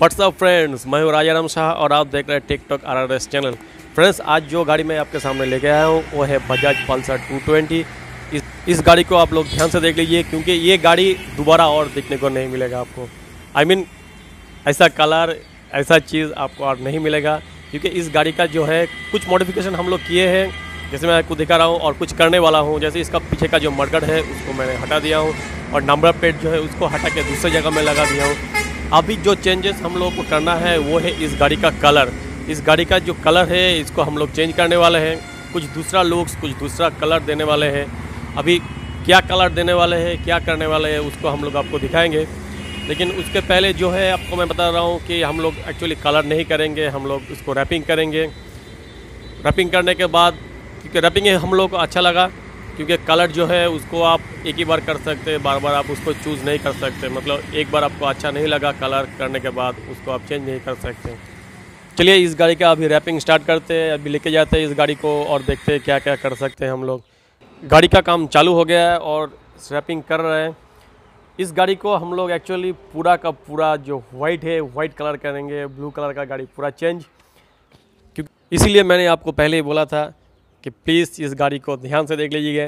WhatsApp friends मैं हूँ राजाराम शाह और आप देख रहे हैं TikTok R R S channel friends आज जो गाड़ी मैं आपके सामने लेके आया हूँ वो है बजाज पल्सर 220 इस इस गाड़ी को आप लोग ध्यान से देख लीजिए क्योंकि ये गाड़ी दोबारा और देखने को नहीं मिलेगा आपको। आई I मीन mean, ऐसा कलर ऐसा चीज़ आपको और नहीं मिलेगा क्योंकि इस गाड़ी का जो है कुछ मॉडिफिकेशन हम लोग किए हैं जैसे मैं आपको दिखा रहा हूँ और कुछ करने वाला हूँ। जैसे इसका पीछे का जो मरकट है उसको मैंने हटा दिया हूँ और नंबर प्लेट जो है उसको हटा के दूसरी जगह में लगा दिया हूँ। अभी जो चेंजेस हम लोग को करना है, वो है इस गाड़ी का कलर इस गाड़ी का जो कलर है, इसको हम लोग चेंज करने वाले हैं। कुछ दूसरा लुक्स कुछ दूसरा कलर देने वाले हैं। अभी क्या कलर देने वाले हैं, क्या करने वाले हैं, उसको हम लोग आपको दिखाएँगे। लेकिन उसके पहले जो है, आपको मैं बता रहा हूँ कि हम लोग एक्चुअली कलर नहीं करेंगे, हम लोग उसको रैपिंग करेंगे। रैपिंग करने के बाद, क्योंकि रैपिंग हम लोग को अच्छा लगा। क्योंकि कलर जो है उसको आप एक ही बार कर सकते हैं, बार बार आप उसको चूज़ नहीं कर सकते। मतलब एक बार आपको अच्छा नहीं लगा कलर करने के बाद, उसको आप चेंज नहीं कर सकते। चलिए, इस गाड़ी का अभी रैपिंग स्टार्ट करते हैं, अभी लेके जाते हैं इस गाड़ी को और देखते हैं क्या क्या कर सकते हैं हम लोग। गाड़ी का काम चालू हो गया है और रैपिंग कर रहे हैं। इस गाड़ी को हम लोग एक्चुअली पूरा का पूरा जो वाइट है वाइट कलर करेंगे ब्लू कलर का गाड़ी पूरा चेंज क्योंकि इसीलिए मैंने आपको पहले ही बोला था कि प्लीज़ इस गाड़ी को ध्यान से देख लीजिएगा,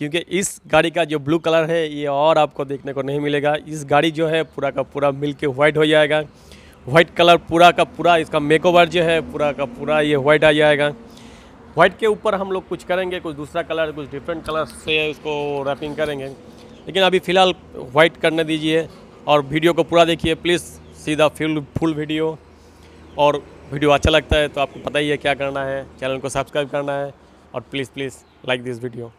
क्योंकि इस गाड़ी का जो ब्लू कलर है, ये और आपको देखने को नहीं मिलेगा। इस गाड़ी जो है, पूरा का पूरा मिल के वाइट हो जाएगा। वाइट कलर पूरा का पूरा इसका मेकओवर जो है, पूरा का पूरा ये वाइट आ जाएगा। वाइट के ऊपर हम लोग कुछ करेंगे, कुछ दूसरा कलर कुछ डिफरेंट कलर से उसको रैपिंग करेंगे। लेकिन अभी फ़िलहाल वाइट करने दीजिए और वीडियो को पूरा देखिए प्लीज़ सीधा फुल फुल वीडियो और वीडियो अच्छा लगता है तो आपको पता ही है क्या करना है चैनल को सब्सक्राइब करना है। और please please like this video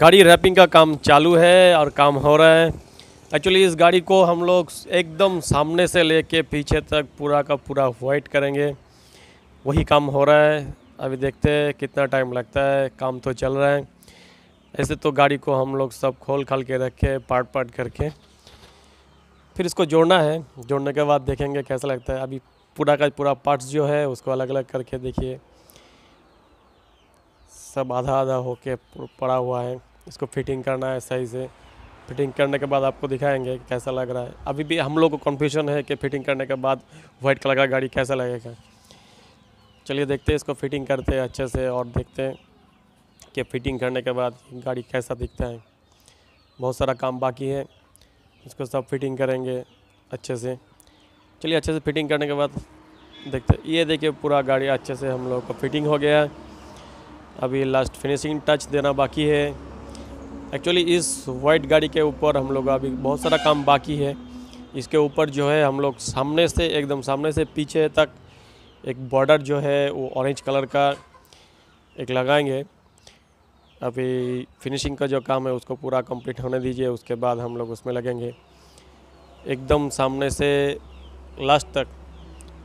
गाड़ी रैपिंग का काम चालू है और काम हो रहा है। एक्चुअली इस गाड़ी को हम लोग एकदम सामने से लेके पीछे तक पूरा का पूरा वाइट करेंगे। वही काम हो रहा है। अभी देखते हैं कितना टाइम लगता है। काम तो चल रहा है। ऐसे तो गाड़ी को हम लोग सब खोल खाल के रखे, पार्ट पार्ट करके। फिर इसको जोड़ना है। जोड़ने के बाद देखेंगे कैसा लगता है। अभी पूरा का पूरा पार्ट्स जो है, उसको अलग अलग करके देखिए। सब आधा आधा होके पड़ा हुआ है। इसको फिटिंग करना है, सही से। फिटिंग करने के बाद आपको दिखाएँगे कैसा लग रहा है। अभी भी हम लोग को कन्फ्यूज़न है कि फिटिंग करने के बाद वाइट कलर का गाड़ी कैसा लगेगा। चलिए देखते हैं इसको फिटिंग करते हैं अच्छे से और देखते हैं कि फिटिंग करने के बाद गाड़ी कैसा दिखता है। बहुत सारा काम बाकी है, इसको सब फिटिंग करेंगे अच्छे से। चलिए अच्छे से फिटिंग करने के बाद देखते ये देखिए पूरा गाड़ी अच्छे से हम लोग को फिटिंग हो गया है। अभी लास्ट फिनिशिंग टच देना बाकी है। एक्चुअली इस वाइट गाड़ी के ऊपर हम लोग अभी बहुत सारा काम बाकी है। इसके ऊपर जो है हम लोग सामने से, एकदम सामने से पीछे तक एक बॉर्डर जो है वो ऑरेंज कलर का एक लगाएँगे। अभी फिनिशिंग का जो काम है उसको पूरा कंप्लीट होने दीजिए, उसके बाद हम लोग उसमें लगेंगे। एकदम सामने से लास्ट तक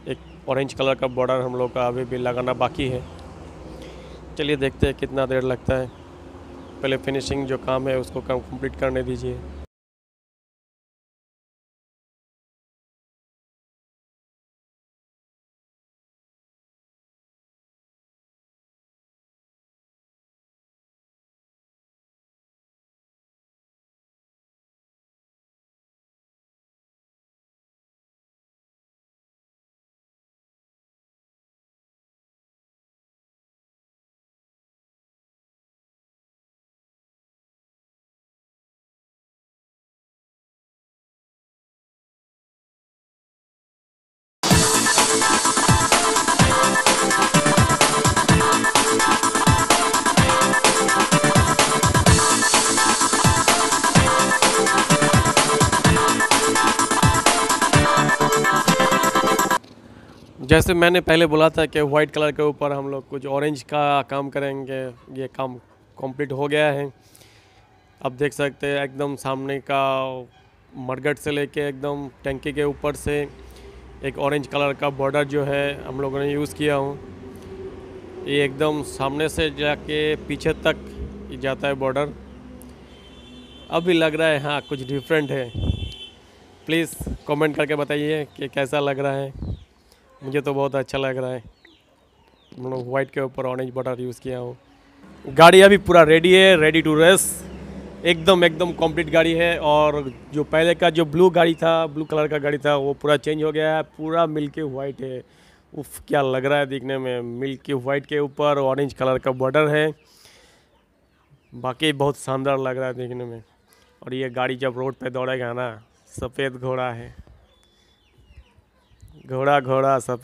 एक ऑरेंज कलर का बॉर्डर हम लोग का अभी भी लगाना बाकी है। चलिए देखते हैं कितना देर लगता है। पहले फिनिशिंग जो काम है उसको कंप्लीट करने दीजिए। जैसे मैंने पहले बोला था कि वाइट कलर के ऊपर हम लोग कुछ ऑरेंज का काम करेंगे, ये काम कंप्लीट हो गया है। अब देख सकते हैं एकदम सामने का मरगट से लेके एकदम टंकी के ऊपर से एक ऑरेंज कलर का बॉर्डर जो है हम लोगों ने यूज़ किया हूँ। ये एकदम सामने से जाके पीछे तक जाता है बॉर्डर अभी लग रहा है हाँ कुछ डिफरेंट है। प्लीज़ कमेंट करके बताइए कि कैसा लग रहा है। मुझे तो बहुत अच्छा लग रहा है। मतलब वाइट के ऊपर ऑरेंज बटर यूज़ किया हूँ। गाड़ी अभी पूरा रेडी है रेडी टू रेस एकदम एकदम कंप्लीट गाड़ी है और जो पहले का जो ब्लू गाड़ी था ब्लू कलर का गाड़ी था, वो पूरा चेंज हो गया है। पूरा मिल्की वाइट है। उफ, क्या लग रहा है देखने में। मिल्की वाइट के ऊपर ऑरेंज कलर का बॉर्डर है। बाकी बहुत शानदार लग रहा है देखने में। और ये गाड़ी जब रोड पे दौड़ेगा ना, सफ़ेद घोड़ा है। घोड़ा घोड़ा सब।